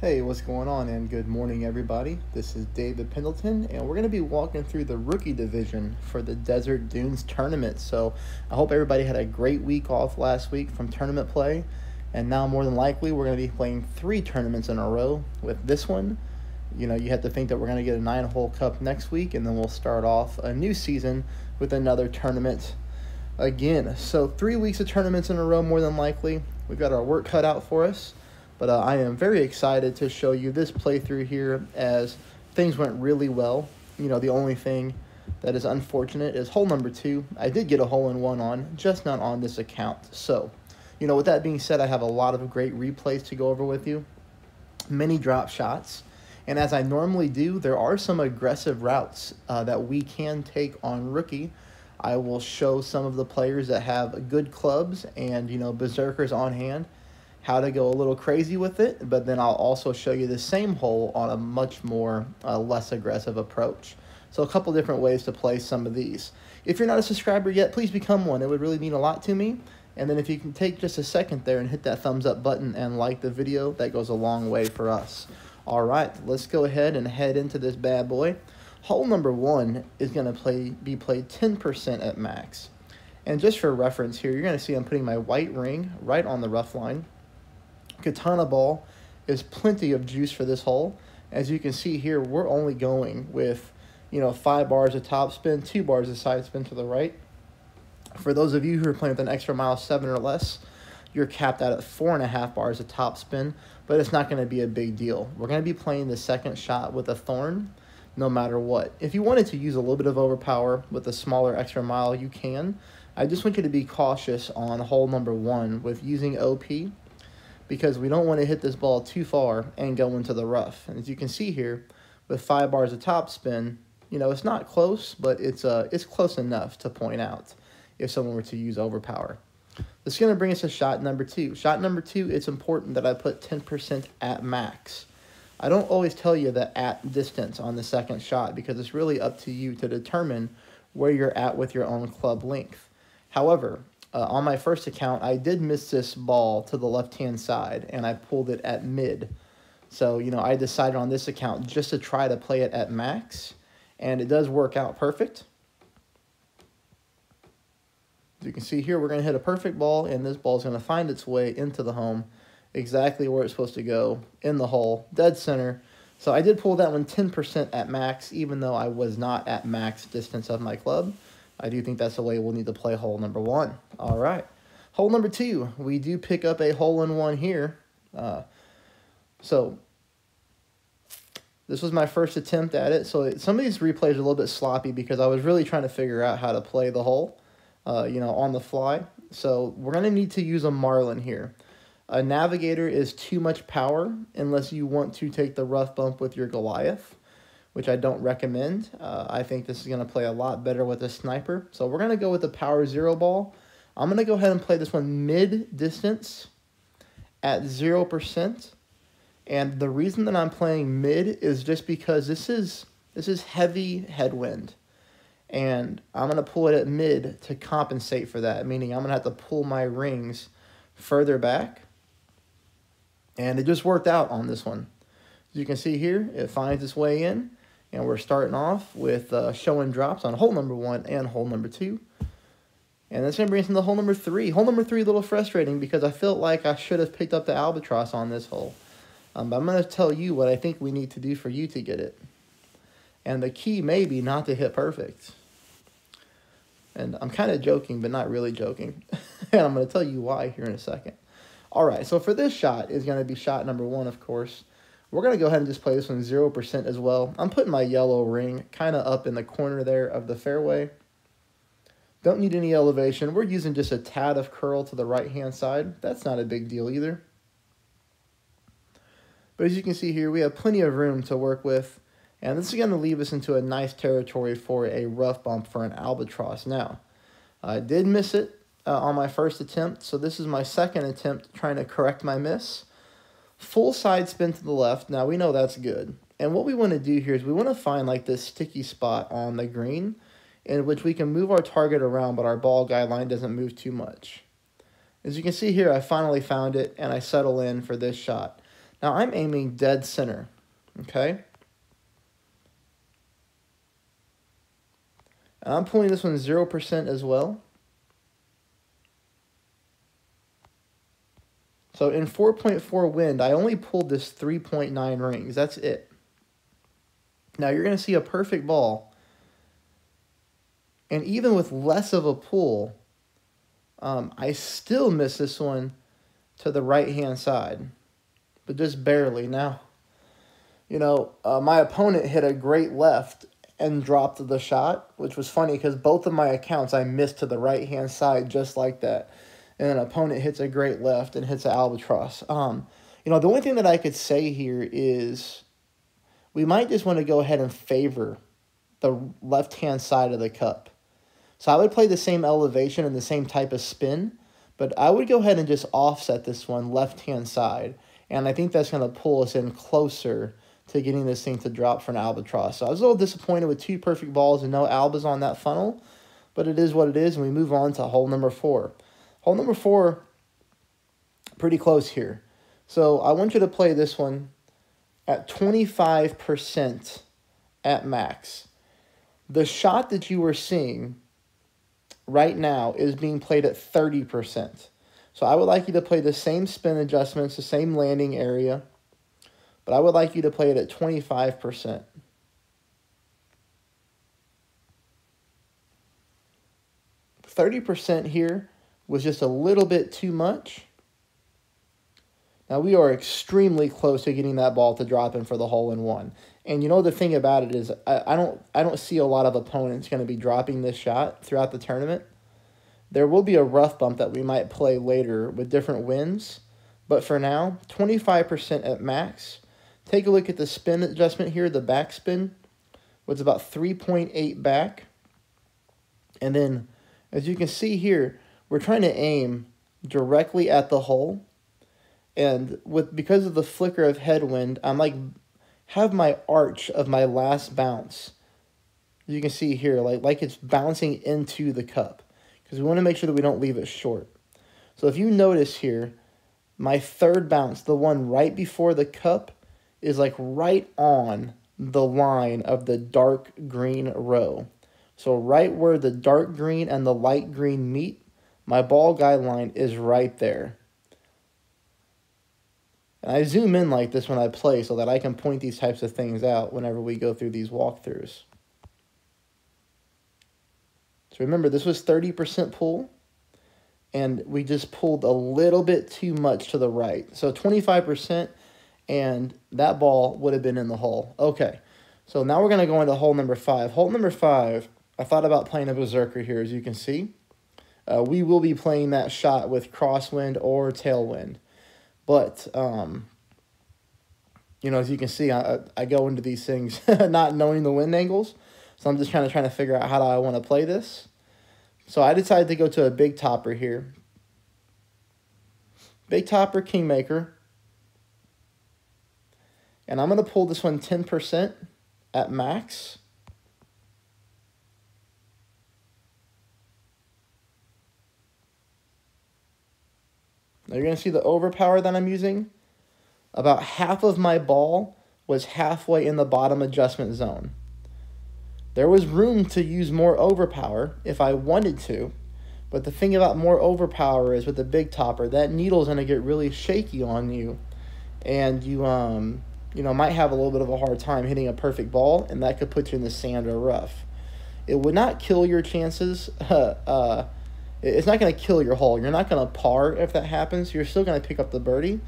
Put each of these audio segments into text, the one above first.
Hey, what's going on? And good morning, everybody. This is David Pendleton, and we're going to be walking through the rookie division for the Desert Dunes tournament. So, I hope everybody had a great week off last week from tournament play. And now, more than likely, we're going to be playing three tournaments in a row with this one. You know, you have to think that we're going to get a nine hole cup next week, and then we'll start off a new season with another tournament again. So, three weeks of tournaments in a row, more than likely. We've got our work cut out for us. But uh, I am very excited to show you this playthrough here as things went really well. You know, the only thing that is unfortunate is hole number two. I did get a hole in one on, just not on this account. So, you know, with that being said, I have a lot of great replays to go over with you, many drop shots. And as I normally do, there are some aggressive routes uh, that we can take on rookie. I will show some of the players that have good clubs and, you know, berserkers on hand how to go a little crazy with it, but then I'll also show you the same hole on a much more uh, less aggressive approach. So a couple different ways to play some of these. If you're not a subscriber yet, please become one. It would really mean a lot to me. And then if you can take just a second there and hit that thumbs up button and like the video, that goes a long way for us. All right, let's go ahead and head into this bad boy. Hole number one is going to play be played 10% at max. And just for reference here, you're going to see I'm putting my white ring right on the rough line. Katana Ball is plenty of juice for this hole. As you can see here, we're only going with, you know, five bars of top spin, two bars of side spin to the right. For those of you who are playing with an extra mile seven or less, you're capped out at four and a half bars of top spin, but it's not going to be a big deal. We're going to be playing the second shot with a thorn no matter what. If you wanted to use a little bit of overpower with a smaller extra mile, you can. I just want you to be cautious on hole number one with using OP because we don't want to hit this ball too far and go into the rough. And as you can see here, with five bars of top spin, you know, it's not close, but it's, uh, it's close enough to point out if someone were to use overpower. This is going to bring us to shot number two. Shot number two, it's important that I put 10% at max. I don't always tell you the at distance on the second shot because it's really up to you to determine where you're at with your own club length. However, uh, on my first account, I did miss this ball to the left-hand side, and I pulled it at mid. So, you know, I decided on this account just to try to play it at max, and it does work out perfect. As you can see here, we're going to hit a perfect ball, and this ball is going to find its way into the home exactly where it's supposed to go, in the hole, dead center. So I did pull that one 10% at max, even though I was not at max distance of my club. I do think that's the way we'll need to play hole number one. All right. Hole number two, we do pick up a hole in one here. Uh, so this was my first attempt at it. So it, some of these replays are a little bit sloppy because I was really trying to figure out how to play the hole, uh, you know, on the fly. So we're going to need to use a Marlin here. A Navigator is too much power unless you want to take the rough bump with your Goliath which I don't recommend. Uh, I think this is going to play a lot better with a sniper. So we're going to go with the power zero ball. I'm going to go ahead and play this one mid distance at 0%. And the reason that I'm playing mid is just because this is this is heavy headwind. And I'm going to pull it at mid to compensate for that, meaning I'm going to have to pull my rings further back. And it just worked out on this one. As you can see here, it finds its way in. And we're starting off with uh, showing drops on hole number one and hole number two. And that's going to bring us into hole number three. Hole number three a little frustrating because I felt like I should have picked up the albatross on this hole. Um, but I'm going to tell you what I think we need to do for you to get it. And the key may be not to hit perfect. And I'm kind of joking, but not really joking. and I'm going to tell you why here in a second. All right, so for this shot is going to be shot number one, of course. We're going to go ahead and just play this one 0% as well. I'm putting my yellow ring kind of up in the corner there of the fairway. Don't need any elevation. We're using just a tad of curl to the right-hand side. That's not a big deal either. But as you can see here, we have plenty of room to work with. And this is going to leave us into a nice territory for a rough bump for an albatross. Now, I did miss it uh, on my first attempt, so this is my second attempt trying to correct my miss. Full side spin to the left. Now we know that's good. And what we want to do here is we want to find like this sticky spot on the green in which we can move our target around, but our ball guideline doesn't move too much. As you can see here, I finally found it and I settle in for this shot. Now I'm aiming dead center, okay? And I'm pulling this one 0% as well. So in 4.4 wind, I only pulled this 3.9 rings. That's it. Now you're going to see a perfect ball. And even with less of a pull, um, I still miss this one to the right-hand side. But just barely. Now, you know, uh, my opponent hit a great left and dropped the shot, which was funny because both of my accounts I missed to the right-hand side just like that and an opponent hits a great left and hits an albatross. Um, you know, the only thing that I could say here is we might just want to go ahead and favor the left hand side of the cup. So I would play the same elevation and the same type of spin, but I would go ahead and just offset this one left hand side. And I think that's going to pull us in closer to getting this thing to drop for an albatross. So I was a little disappointed with two perfect balls and no albas on that funnel, but it is what it is, and we move on to hole number four. Hole number four, pretty close here. So I want you to play this one at 25% at max. The shot that you were seeing right now is being played at 30%. So I would like you to play the same spin adjustments, the same landing area, but I would like you to play it at 25%. Thirty percent here was just a little bit too much. Now we are extremely close to getting that ball to drop in for the hole in one. And you know the thing about it is I, I don't I don't see a lot of opponents going to be dropping this shot throughout the tournament. There will be a rough bump that we might play later with different wins, but for now, 25% at max. Take a look at the spin adjustment here, the back spin was about 3.8 back. And then as you can see here, we're trying to aim directly at the hole. And with because of the flicker of headwind, I'm like have my arch of my last bounce. You can see here, like like it's bouncing into the cup. Because we want to make sure that we don't leave it short. So if you notice here, my third bounce, the one right before the cup, is like right on the line of the dark green row. So right where the dark green and the light green meet, my ball guideline is right there. And I zoom in like this when I play so that I can point these types of things out whenever we go through these walkthroughs. So remember, this was 30% pull, and we just pulled a little bit too much to the right. So 25%, and that ball would have been in the hole. Okay, so now we're going to go into hole number five. Hole number five, I thought about playing a berserker here, as you can see. Uh, we will be playing that shot with crosswind or tailwind. But, um, you know, as you can see, I, I go into these things not knowing the wind angles. So I'm just kind of trying to figure out how do I want to play this. So I decided to go to a big topper here. Big topper Kingmaker. And I'm going to pull this one 10% at max. Now you're going to see the overpower that I'm using. About half of my ball was halfway in the bottom adjustment zone. There was room to use more overpower if I wanted to, but the thing about more overpower is with the big topper, that needle's going to get really shaky on you, and you um you know might have a little bit of a hard time hitting a perfect ball, and that could put you in the sand or rough. It would not kill your chances. uh, it's not going to kill your hole. You're not going to par if that happens. You're still going to pick up the birdie.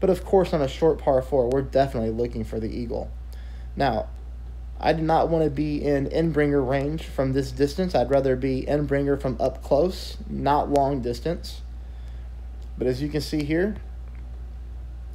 But of course, on a short par four, we're definitely looking for the eagle. Now, I do not want to be in Endbringer range from this distance. I'd rather be Endbringer from up close, not long distance. But as you can see here,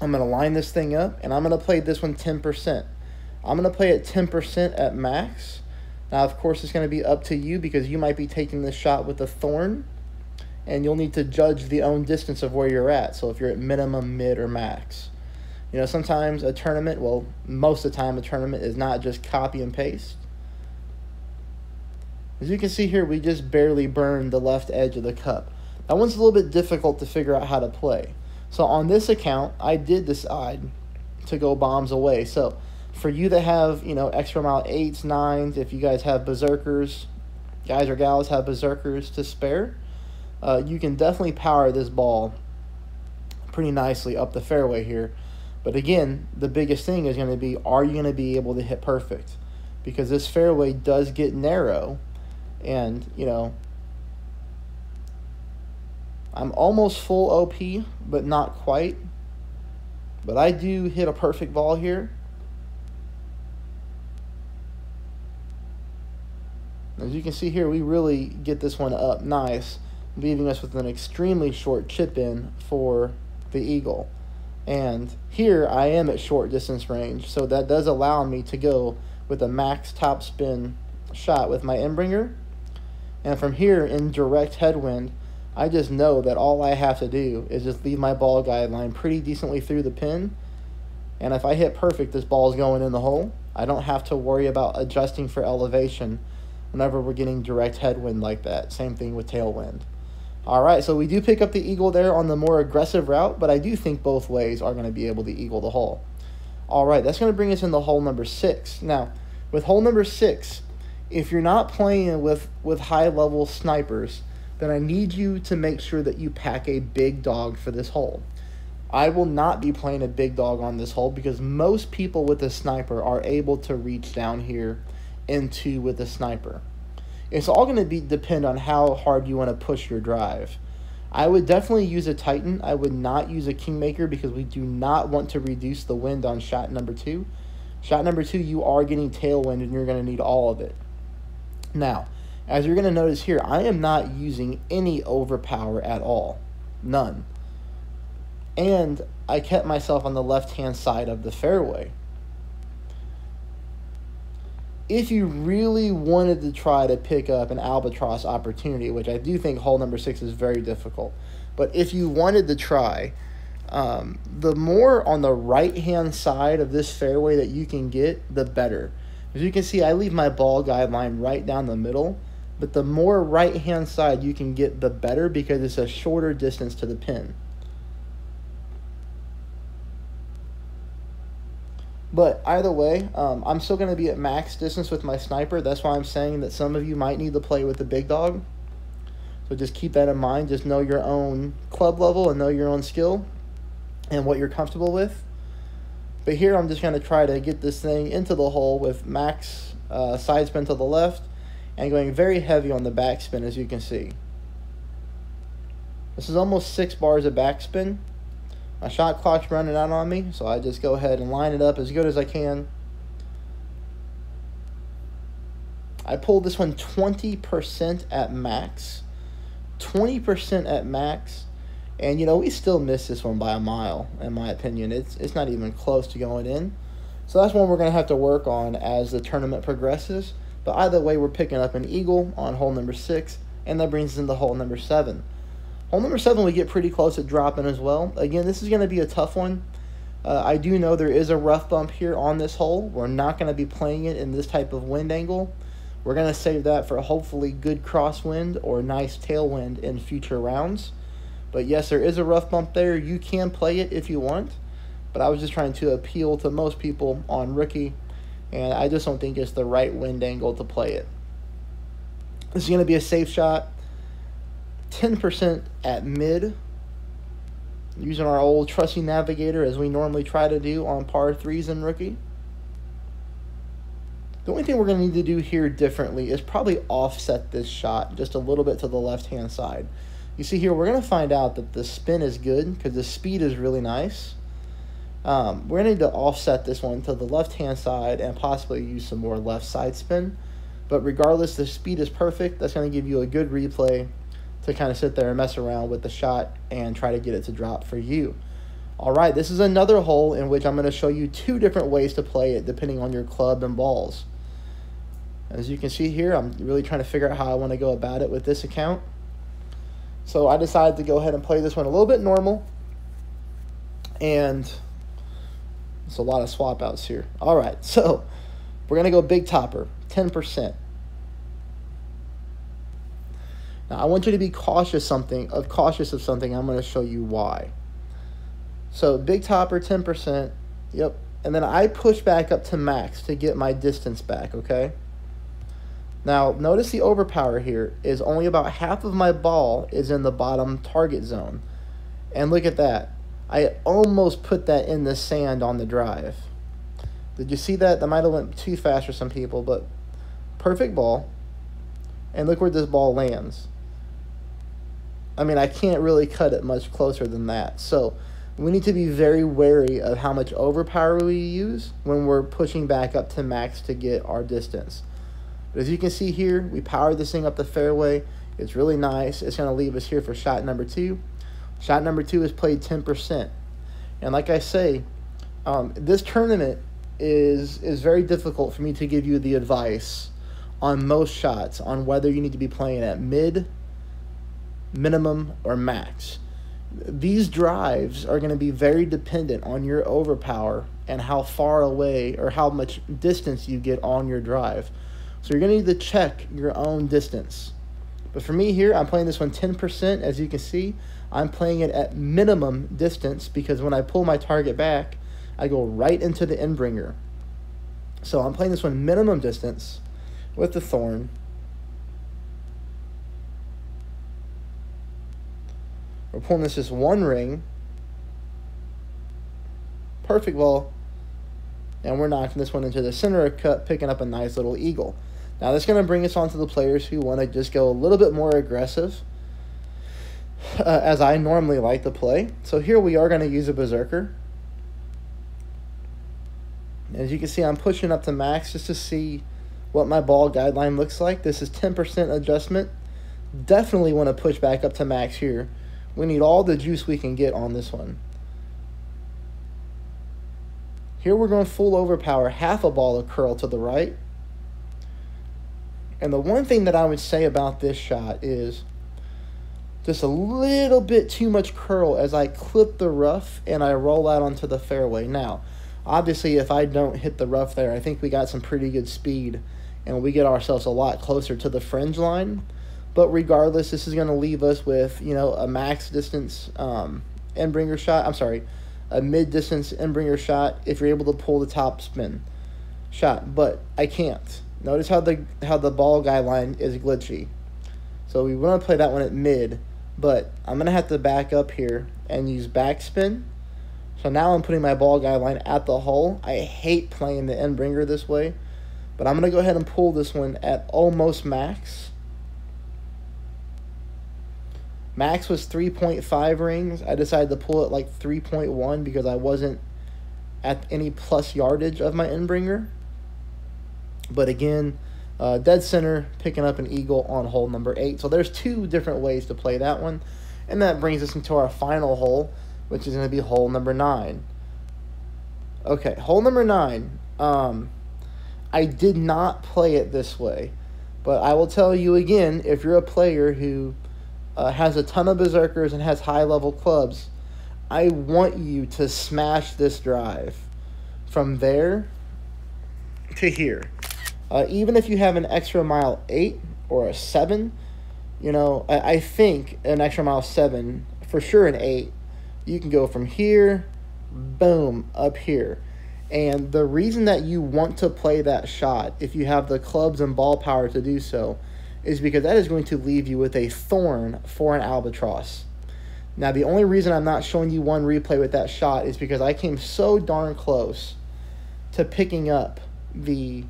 I'm going to line this thing up and I'm going to play this one 10%. I'm going to play it 10% at max. Now, of course, it's going to be up to you because you might be taking this shot with a thorn and you'll need to judge the own distance of where you're at. So if you're at minimum, mid, or max. You know, sometimes a tournament, well, most of the time a tournament is not just copy and paste. As you can see here, we just barely burned the left edge of the cup. That one's a little bit difficult to figure out how to play. So on this account, I did decide to go bombs away. So for you that have, you know, extra mile eights, nines, if you guys have berserkers, guys or gals have berserkers to spare, uh, you can definitely power this ball pretty nicely up the fairway here. But again, the biggest thing is going to be are you going to be able to hit perfect? Because this fairway does get narrow and, you know, I'm almost full OP, but not quite. But I do hit a perfect ball here. As you can see here, we really get this one up nice, leaving us with an extremely short chip in for the eagle. And here I am at short distance range, so that does allow me to go with a max top spin shot with my Endbringer. And from here in direct headwind, I just know that all I have to do is just leave my ball guideline pretty decently through the pin. And if I hit perfect, this ball is going in the hole. I don't have to worry about adjusting for elevation whenever we're getting direct headwind like that. Same thing with tailwind. All right, so we do pick up the eagle there on the more aggressive route, but I do think both ways are going to be able to eagle the hole. All right, that's going to bring us into hole number six. Now, with hole number six, if you're not playing with, with high level snipers, then I need you to make sure that you pack a big dog for this hole. I will not be playing a big dog on this hole because most people with a sniper are able to reach down here into with a sniper. It's all going to be depend on how hard you want to push your drive. I would definitely use a Titan. I would not use a Kingmaker because we do not want to reduce the wind on shot number two. Shot number two, you are getting tailwind and you're going to need all of it. Now, as you're going to notice here, I am not using any overpower at all. None. And I kept myself on the left-hand side of the fairway. If you really wanted to try to pick up an albatross opportunity, which I do think hole number six is very difficult, but if you wanted to try, um, the more on the right-hand side of this fairway that you can get, the better. As you can see, I leave my ball guideline right down the middle but the more right hand side you can get, the better because it's a shorter distance to the pin. But either way, um, I'm still going to be at max distance with my sniper. That's why I'm saying that some of you might need to play with the big dog. So just keep that in mind. Just know your own club level and know your own skill and what you're comfortable with. But here I'm just going to try to get this thing into the hole with max uh, side spin to the left and going very heavy on the backspin as you can see. This is almost six bars of backspin. My shot clock's running out on me, so I just go ahead and line it up as good as I can. I pulled this one 20% at max. 20% at max. And, you know, we still missed this one by a mile, in my opinion. It's, it's not even close to going in. So that's one we're going to have to work on as the tournament progresses. But either way, we're picking up an eagle on hole number six, and that brings us into hole number seven. Hole number seven, we get pretty close to dropping as well. Again, this is going to be a tough one. Uh, I do know there is a rough bump here on this hole. We're not going to be playing it in this type of wind angle. We're going to save that for hopefully good crosswind or nice tailwind in future rounds. But yes, there is a rough bump there. You can play it if you want. But I was just trying to appeal to most people on rookie and I just don't think it's the right wind angle to play it. This is going to be a safe shot. 10% at mid. Using our old trusty navigator as we normally try to do on par 3s in rookie. The only thing we're going to need to do here differently is probably offset this shot just a little bit to the left-hand side. You see here, we're going to find out that the spin is good because the speed is really nice. Um, we're going to need to offset this one to the left-hand side and possibly use some more left side spin. But regardless, the speed is perfect. That's going to give you a good replay to kind of sit there and mess around with the shot and try to get it to drop for you. All right, this is another hole in which I'm going to show you two different ways to play it depending on your club and balls. As you can see here, I'm really trying to figure out how I want to go about it with this account. So I decided to go ahead and play this one a little bit normal. And it's a lot of swap outs here. All right, so we're going to go big topper, 10%. Now, I want you to be cautious something of cautious of something. I'm going to show you why. So, big topper 10%. Yep. And then I push back up to max to get my distance back, okay? Now, notice the overpower here is only about half of my ball is in the bottom target zone. And look at that. I almost put that in the sand on the drive. Did you see that? That might have went too fast for some people, but perfect ball. And look where this ball lands. I mean, I can't really cut it much closer than that. So we need to be very wary of how much overpower we use when we're pushing back up to max to get our distance. But as you can see here, we powered this thing up the fairway. It's really nice. It's going to leave us here for shot number two. Shot number two is played 10%. And like I say, um, this tournament is is very difficult for me to give you the advice on most shots on whether you need to be playing at mid, minimum, or max. These drives are going to be very dependent on your overpower and how far away or how much distance you get on your drive. So you're going to need to check your own distance. But for me here, I'm playing this one 10%. As you can see, I'm playing it at minimum distance because when I pull my target back, I go right into the Endbringer. So I'm playing this one minimum distance with the thorn. We're pulling this just one ring. Perfect ball. And we're knocking this one into the center of cut, picking up a nice little eagle. Now that's going to bring us on to the players who want to just go a little bit more aggressive, uh, as I normally like to play. So here we are going to use a Berserker. As you can see, I'm pushing up to max just to see what my ball guideline looks like. This is 10% adjustment. Definitely want to push back up to max here. We need all the juice we can get on this one. Here we're going full overpower, half a ball of curl to the right. And the one thing that I would say about this shot is just a little bit too much curl as I clip the rough and I roll out onto the fairway. Now, obviously, if I don't hit the rough there, I think we got some pretty good speed and we get ourselves a lot closer to the fringe line. But regardless, this is going to leave us with, you know, a max distance um, Endbringer shot. I'm sorry, a mid distance Endbringer shot if you're able to pull the top spin shot. But I can't. Notice how the how the ball guideline is glitchy. So we want to play that one at mid, but I'm going to have to back up here and use backspin. So now I'm putting my ball guideline at the hole. I hate playing the Endbringer this way, but I'm going to go ahead and pull this one at almost max. Max was 3.5 rings. I decided to pull it like 3.1 because I wasn't at any plus yardage of my Endbringer. But again, uh, dead center picking up an eagle on hole number eight. So there's two different ways to play that one. And that brings us into our final hole, which is going to be hole number nine. Okay, hole number nine. Um, I did not play it this way. But I will tell you again, if you're a player who uh, has a ton of berserkers and has high level clubs, I want you to smash this drive from there to here. Uh, even if you have an extra mile eight or a seven, you know, I, I think an extra mile seven, for sure an eight, you can go from here, boom, up here. And the reason that you want to play that shot, if you have the clubs and ball power to do so, is because that is going to leave you with a thorn for an albatross. Now, the only reason I'm not showing you one replay with that shot is because I came so darn close to picking up the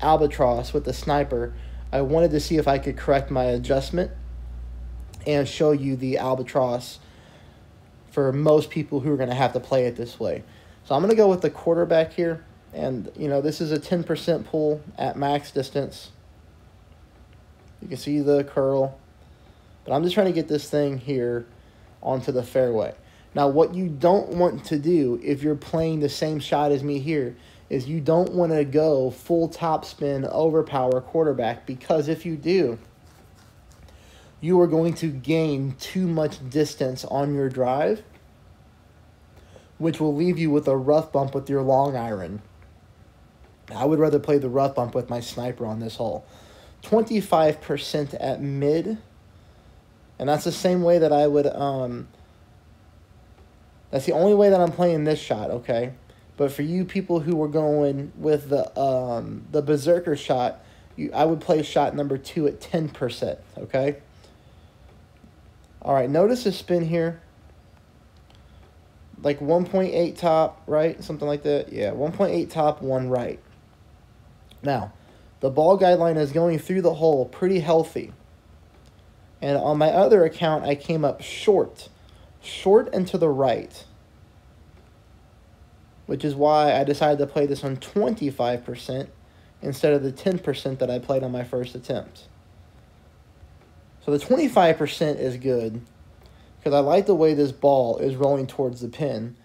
albatross with the sniper. I wanted to see if I could correct my adjustment and show you the albatross for most people who are going to have to play it this way. So I'm going to go with the quarterback here. And, you know, this is a 10% pull at max distance. You can see the curl. But I'm just trying to get this thing here onto the fairway. Now, what you don't want to do if you're playing the same shot as me here is you don't want to go full top spin overpower quarterback because if you do, you are going to gain too much distance on your drive, which will leave you with a rough bump with your long iron. I would rather play the rough bump with my sniper on this hole. 25% at mid. And that's the same way that I would, um, that's the only way that I'm playing this shot, okay? But for you people who were going with the um, the berserker shot, you, I would play shot number two at ten percent. Okay. All right. Notice the spin here. Like one point eight top, right? Something like that. Yeah, one point eight top, one right. Now, the ball guideline is going through the hole pretty healthy. And on my other account, I came up short, short and to the right, which is why I decided to play this on 25% instead of the 10% that I played on my first attempt. So the 25% is good because I like the way this ball is rolling towards the pin,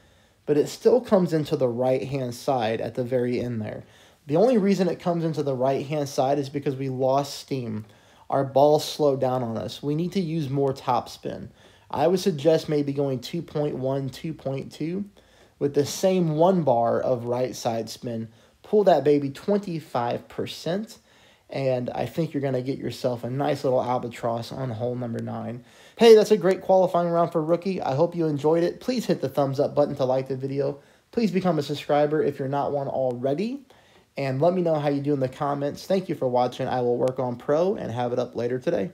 but it still comes into the right hand side at the very end there. The only reason it comes into the right hand side is because we lost steam. Our ball slowed down on us. We need to use more topspin. I would suggest maybe going 2.1, 2.2 with the same one bar of right side spin. Pull that baby 25%, and I think you're going to get yourself a nice little albatross on hole number nine. Hey, that's a great qualifying round for rookie. I hope you enjoyed it. Please hit the thumbs up button to like the video. Please become a subscriber if you're not one already and let me know how you do in the comments. Thank you for watching. I will work on pro and have it up later today.